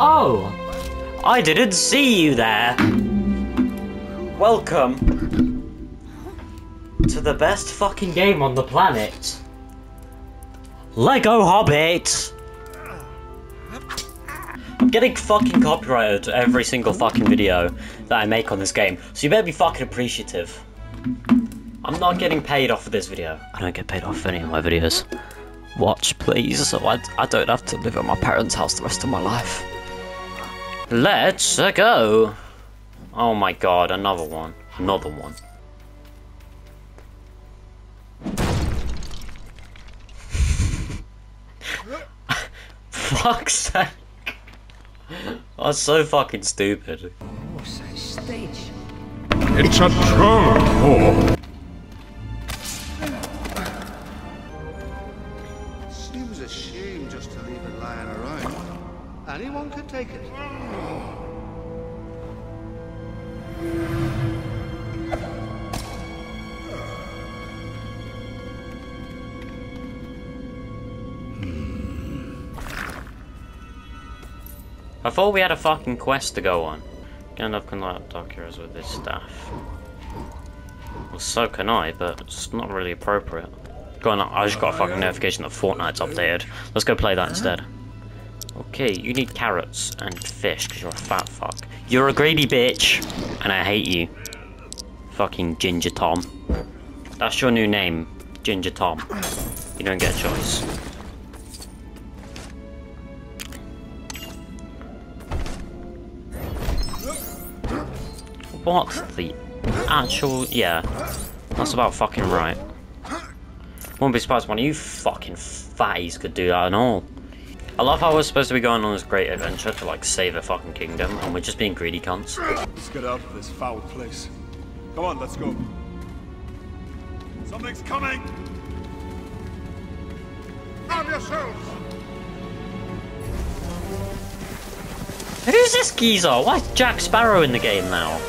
Oh! I didn't see you there! Welcome to the best fucking game on the planet. Lego Hobbit! I'm getting fucking copyrighted to every single fucking video that I make on this game, so you better be fucking appreciative. I'm not getting paid off for this video. I don't get paid off for any of my videos. Watch, please, so I, I don't have to live at my parents' house the rest of my life. Let's uh, go! Oh my god, another one. Another one. Fuck's sake. That's so fucking stupid. It's a troll Anyone could take it. I thought we had a fucking quest to go on. Gandalf can light up dark heroes with this staff. Well, so can I, but it's not really appropriate. Go on, I just got a fucking notification that Fortnite's updated. Let's go play that instead. Okay, you need carrots and fish because you're a fat fuck. You're a greedy bitch, and I hate you. Fucking Ginger Tom. That's your new name, Ginger Tom. You don't get a choice. What the actual... Yeah, that's about fucking right. Won't be surprised one of you fucking fatties could do that and all. I love how we're supposed to be going on this great adventure to like save a fucking kingdom and we're just being greedy cunts. Let's get out of this foul place. Come on, let's go. Something's coming! Arm yourselves! Who's this geezer? Why is Jack Sparrow in the game now?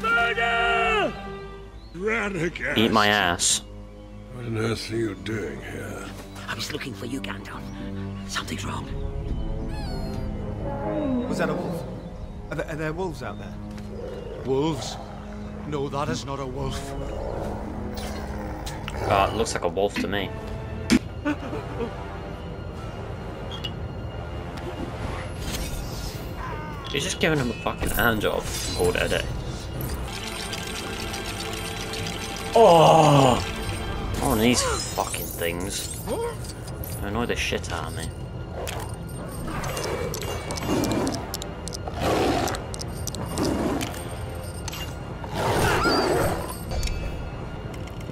Murder! Radagast! Eat my ass. What on earth are you doing here? I was looking for you, Gandalf. Something's wrong. Was that a wolf? Are there, are there wolves out there? Wolves? No, that is not a wolf. God, it looks like a wolf to me. He's just giving him a fucking hand job and called it day. Oh! Oh, and these fucking things. They annoy the shit out of me.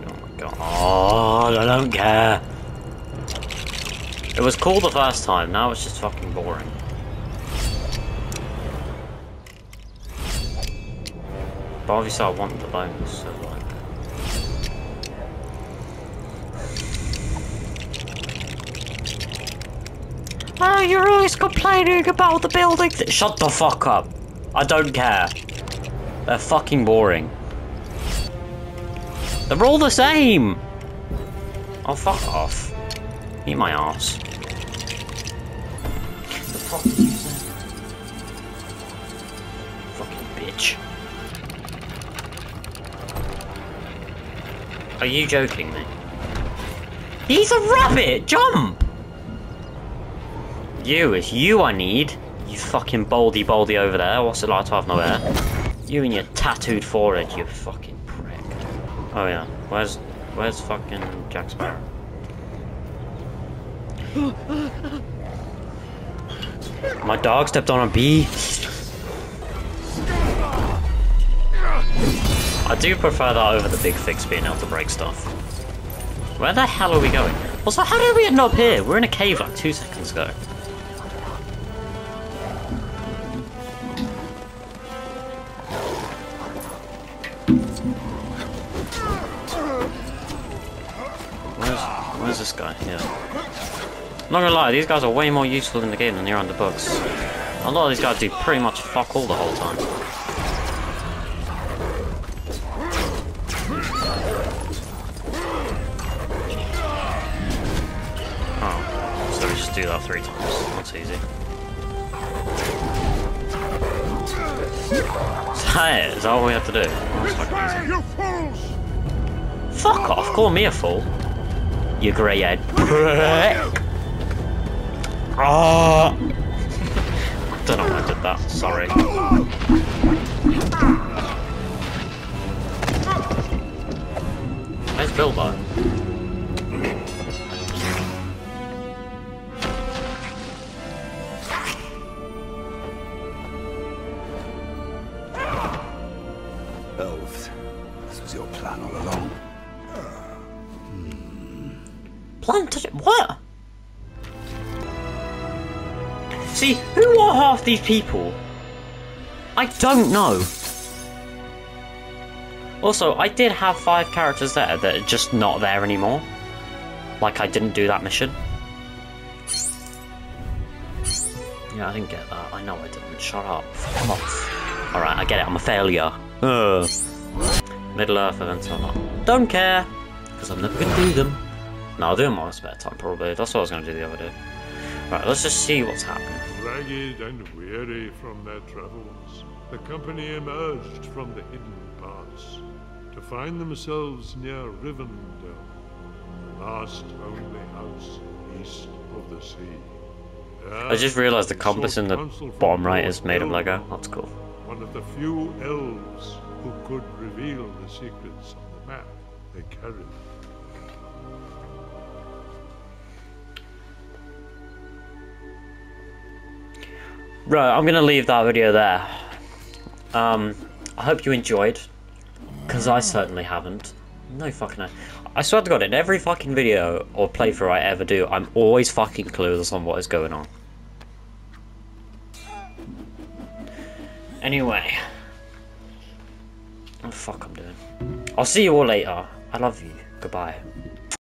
Oh my god, I don't care. It was cool the first time, now it's just fucking boring. But obviously I want the bonus, so like... Oh, you're always complaining about the building Shut the fuck up. I don't care. They're fucking boring. They're all the same! Oh, fuck off. Eat my ass. Fucking bitch. Are you joking me? He's a rabbit! Jump! You, it's you I need. You fucking boldy boldy over there. What's it like to have no hair? You and your tattooed forehead, you fucking prick. Oh yeah, where's where's fucking Jack Sparrow? My dog stepped on a bee. I do prefer that over the big fix being able to break stuff. Where the hell are we going? Also, how did we end up here? We're in a cave like two seconds ago. Where's this guy? Yeah. I'm not gonna lie, these guys are way more useful in the game than they are on the books. A lot of these guys do pretty much fuck all the whole time. Oh, so we just do that three times. That's easy. Is that it? Is that all we have to do? Fuck off, call me a fool. You grey head prick. Ah. Don't know why I did that, sorry. Where's Bilbo? Elves. This was your plan all along. Planted what? See, who are half these people? I don't know. Also, I did have five characters there that are just not there anymore. Like I didn't do that mission. Yeah, I didn't get that. I know I didn't. Shut up. Fuck off. Alright, I get it. I'm a failure. Ugh. Middle Earth events or not. Don't care. Because I'm never going to do them. No, I'll do them on my spare time, probably. That's what I was going to do the other day. Right, let's just see what's happening. Ragged and weary from their travels, the company emerged from the hidden pass to find themselves near Rivendell, the Last Homely House east of the sea. I just realised the compass in the bottom right is made of Lego. That's cool. One of the few elves who could reveal the secrets on the map they carried. Right, I'm gonna leave that video there. Um, I hope you enjoyed, because I certainly haven't. No fucking. I swear to God, in every fucking video or playthrough I ever do, I'm always fucking clueless on what is going on. Anyway, what the fuck I'm doing? I'll see you all later. I love you. Goodbye.